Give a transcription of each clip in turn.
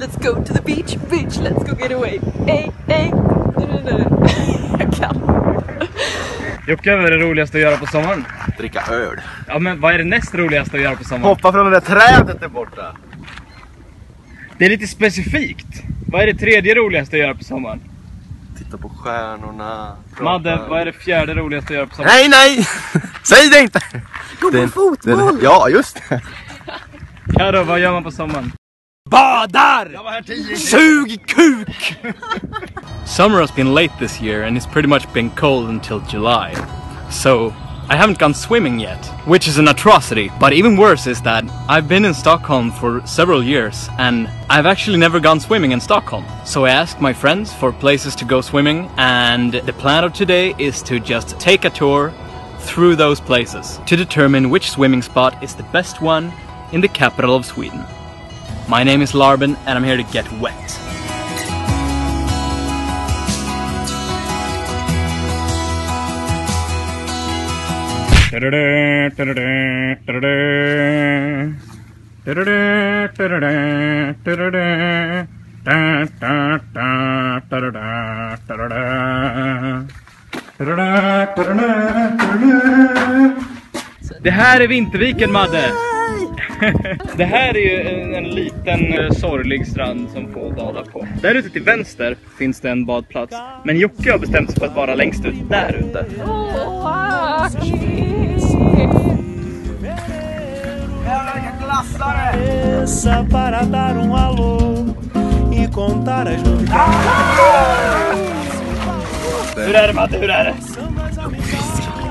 Let's go to the beach, beach, let's go get away. Ey, ey. Jag kan. Jocke, vad är det roligaste att göra på sommaren? Dricka öl. Ja men vad är det näst roligaste att göra på sommaren? Hoppa från det där trädet där borta. Det är lite specifikt. Vad är det tredje roligaste att göra på sommaren? Titta på stjärnorna. prata. Madde, vad är det fjärde roligaste att göra på sommaren? Nej, nej! Säg det inte! Gå på fotboll! ja, just det. Karo, vad gör man på sommaren? Badar! Sug kuk! Summer has been late this year and it's pretty much been cold until July. So, I haven't gone swimming yet, which is an atrocity. But even worse is that I've been in Stockholm for several years and I've actually never gone swimming in Stockholm. So I asked my friends for places to go swimming and the plan of today is to just take a tour through those places to determine which swimming spot is the best one in the capital of Sweden. My name is Larben and I'm here to get wet. Det här är Vinterviken Madde! Det här är ju en, en liten eh, sorglig strand som få badar på. Där ute till vänster finns det en badplats. Men Jocke har bestämt sig för att vara längst ut där ute. as novidades. Hur är det Madde? Hur är det?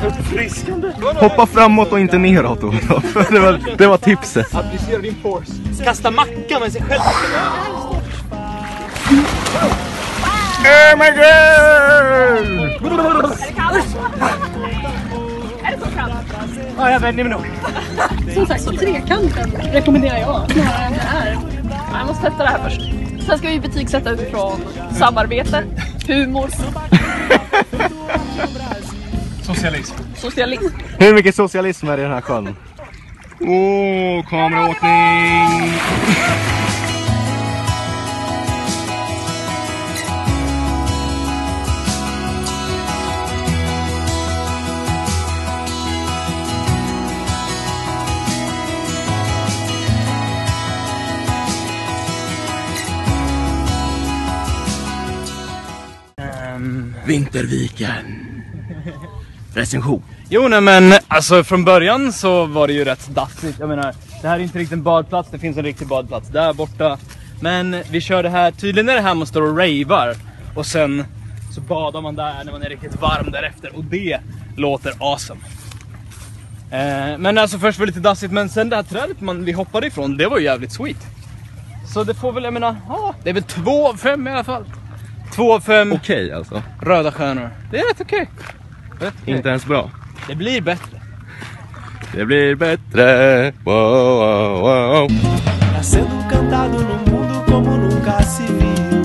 Uppfriskande. Hoppa framåt och inte neråt då. Det var, det var tipset. Applicera din force. Kasta macka med sig själv. Oh my god! Ja, jag vänder mig nog. Som sagt, så trekanten rekommenderar jag snarare än det här. Jag måste testa det här först. Sen ska vi betygsätta utifrån samarbete, humor, Socialism. socialism. Hur mycket socialism är det i den här sjön? Åh, oh, kameraåkning! Vinterviken. Recension. Jo nej men alltså från början så var det ju rätt dassigt. Jag menar, det här är inte riktigt en badplats, det finns en riktig badplats där borta. Men vi körde här, tydligen är det här man står och ravar. Och sen så badar man där när man är riktigt varm därefter och det låter awesome. Eh, men alltså först var det lite dassigt men sen det här trädet man, vi hoppade ifrån, det var ju jävligt sweet. Så det får väl, jag menar, ja, det är väl två av fem i alla fall. Två av fem Okej alltså. röda stjärnor. Det är rätt okej. Rätt okej. Inte ens bra. Det blir bättre. Det blir bättre. Wow, wow. Tá cantado no mundo como nunca se viu.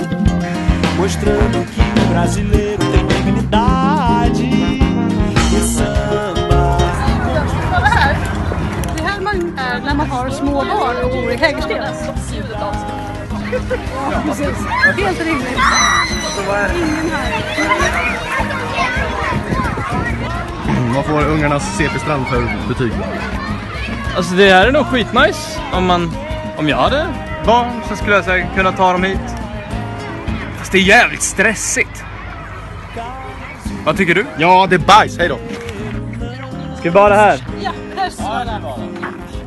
Mostrando que o brasileiro tem dignidade e samba. Kolla här! Det är här man är när man har små barn och bor i Hägersten. Ljudet av sig. Precis. Helt rimligt. Ingen här. Vad får ungarnas CP-strand för betyg? Alltså det här är nog skitnice. Om, man, om jag hade barn så skulle jag säkert kunna ta dem hit. Fast det är jävligt stressigt. Vad tycker du? Ja, det är bajs. Hej då. Ska vi bada här? Ja, här står det.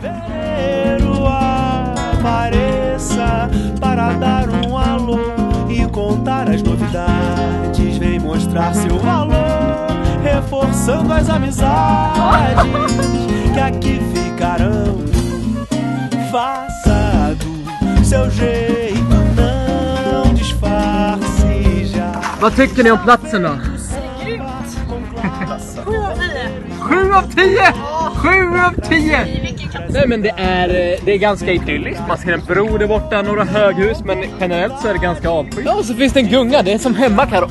Primeiro reforçando as amizades que aqui ficarão. Faça do seu jeito, não disfarce já. Vad tycker ni om platsen då? Sju av tio! Sju av tio! Nej men det är, eh, det är ganska idylliskt. Man ser en bro där borta, några höghus, men generellt så är det ganska avskilt. Ja, och så finns det en gunga. Det är som hemma Karo.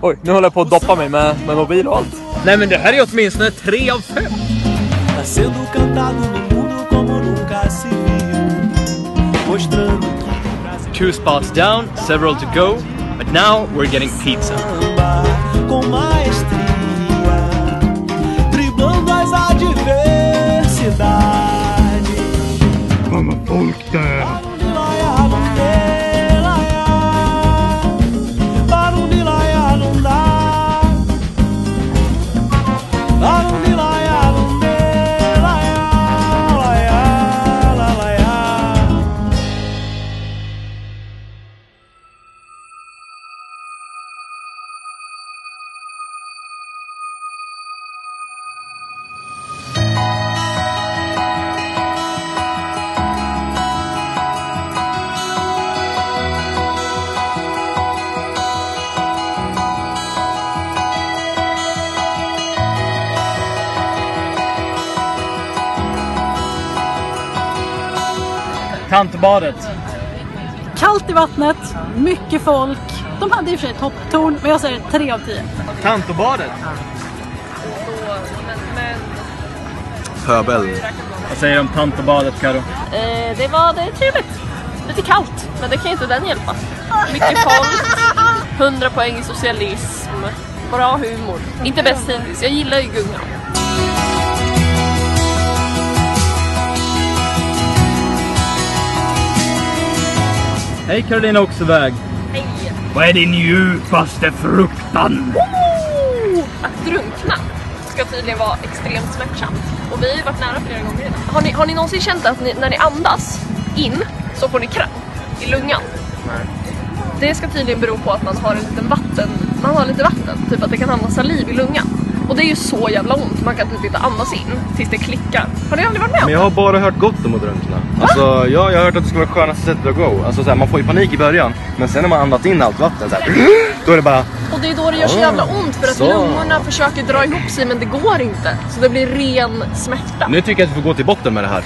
Oj, nu håller jag på att doppa mig med, med mobil och allt. Nej men det här är åtminstone tre av fem. Tá sendo cantado no mundo como nunca se viu. Mostrando que o Brasil two spots down, several to go, but now we're getting pizza. samba com maestria, driblando as adversidades. Tantbadet. Kallt i vattnet, mycket folk. De hade i och för sig topptorn, men jag säger 3 av 10. Tantobadet. Pöbel. Vad säger du om Tantobadet Karo? Eh, det var det är trevligt. Lite kallt, men det kan inte den hjälpa. Mycket folk, 100 poäng i socialism, bra humor. Inte bäst hittills, jag gillar ju gungan. Hej Carolina Oxeväg. Hej! Vad är din djupaste fruktan? Oh, att drunkna ska tydligen vara extremt smärtsamt. Och vi har ju varit nära flera gånger redan. Har ni, har ni någonsin känt att ni, när ni andas in så får ni kramp i lungan? Det ska tydligen bero på att man har en liten vatten, man har lite vatten, typ att det kan hamna saliv i lungan. Och det är ju så jävla ont, man kan typ inte andas in tills det klickar. Har ni aldrig varit med om Men jag har bara hört gott om att drunkna. Alltså, ja, jag har hört att det ska vara skönaste sättet att go. Alltså, så här, man får ju panik i början, men sen när man andats in allt vatten så här, då är det bara... Och det är då det gör så Ah, jävla ont för att så. lungorna försöker dra ihop sig men det går inte. Så det blir ren smärta. Nu tycker jag att vi får gå till botten med det här.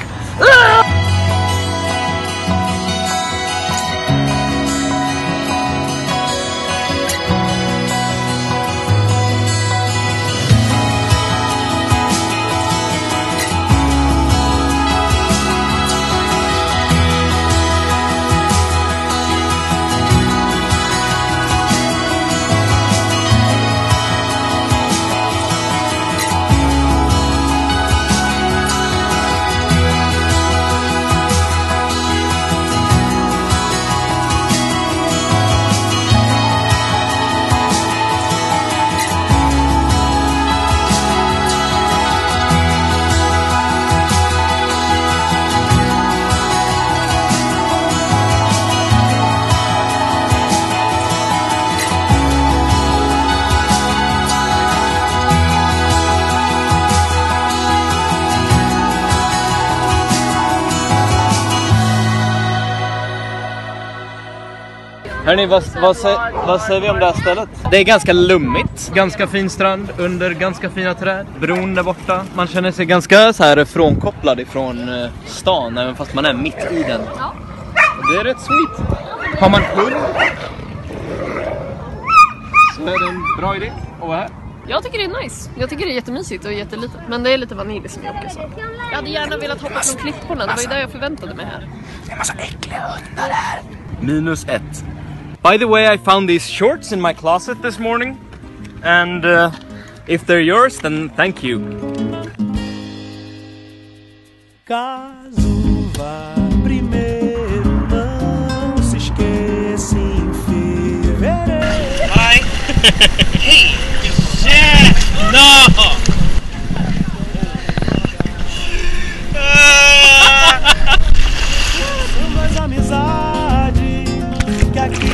Hörni, vad, vad, vad säger vi om det här stället? Det är ganska lummigt. Ganska fin strand under ganska fina träd. Bron där borta. Man känner sig ganska så här frånkopplad ifrån eh, stan även fast man är mitt i den. Och Det är rätt sweet. Har man hund så är det en bra idé att vara här. Jag tycker det är nice. Jag tycker det är jättemysigt och jättelitet. Men det är lite vanilj som Jocke sa. Jag hade gärna velat hoppa från klipporna. Det var ju där jag förväntade mig här. Minus ett. By the way, I found these shorts in my closet this morning. And uh, if they're yours, then thank you. Caso vá primeiro, não se esqueça em fevereiro. São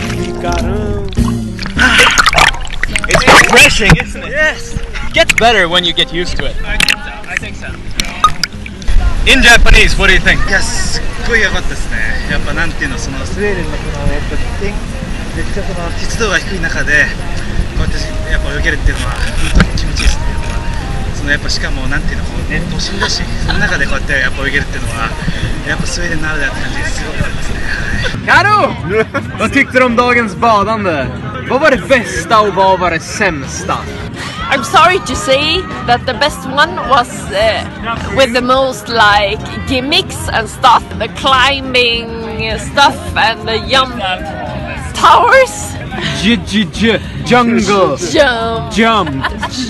ficarão. It's refreshing, isn't it? Yes. Gets better when you get used to it. I think so. I think so. In Japanese, what do you think? いやすっごい良かったですねやっぱなんていうのそのスウェーデンのこのやっぱ天めっちゃその湿度が低い中でこうやってやっぱ泳げるっていうのは本当に気持ちいいですねやっぱそのやっぱしかもなんていうのこうね都心だしその中でこうやってやっぱ泳げるっていうのはやっぱスウェーデンならではって感じですごかったですねはい Karo! Vad tyckte du om dagens badande? Vad var det bästa och vad var det sämsta? I'm sorry to say that the best one was uh, with the most like gimmicks and stuff. The climbing stuff and uh, jump towers. J j j jungle Jump, jump.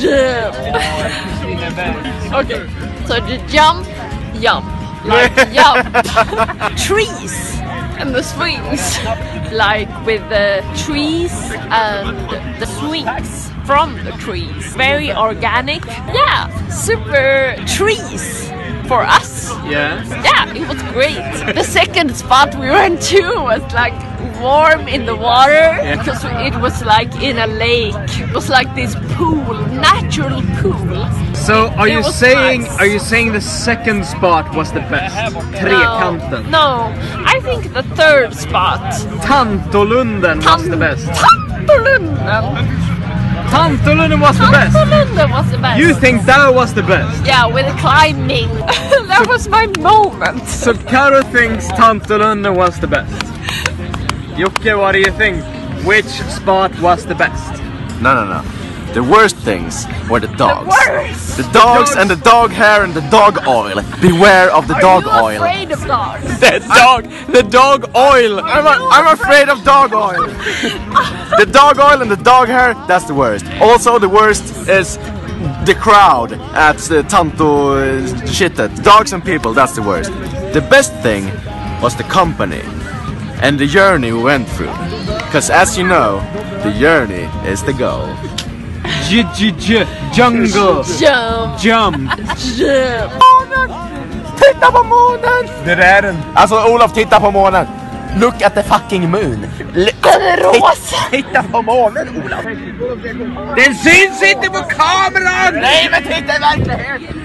jump. okay, so the jump, jump, like jump. Trees and the swings, like with the trees and the swings from the trees. Very organic. Yeah, super trees for us. Yeah. Yeah, it was great. The second spot we went to was like warm in the water because it was like in a lake. It was like this pool, natural pool. So are It you saying nice. are you saying the second spot was the best? Trekanten. No, I think the third spot. Tantolunden was the best. Tantolunden. Tantolunden was the best. Tantolunden was the best. You think that was the best? Yeah, with climbing. that was my moment. So Karo thinks Tantolunden was the best. Jocke, what do you think? Which spot was the best? No, no, no. The worst things were the dogs. Worse. The dogs and the dog hair and the dog oil. Beware of the dog Are you oil. afraid of dogs? The dog, the dog oil. I'm, a, I'm afraid of dog oil. the dog oil and the dog hair, that's the worst. Also, the worst is the crowd at the Tanto uh, shitet. Dogs and people, that's the worst. The best thing was the company and the journey we went through. Because as you know, the journey is the goal. J j j jungle Jump, jump. jump. Titta på månen! Det är den. Alltså Olof, titta på månen. Look at the fucking moon. L- Den är rosa. titta på månen Olof. Den syns inte på kameran! Nej men titta i verkligheten.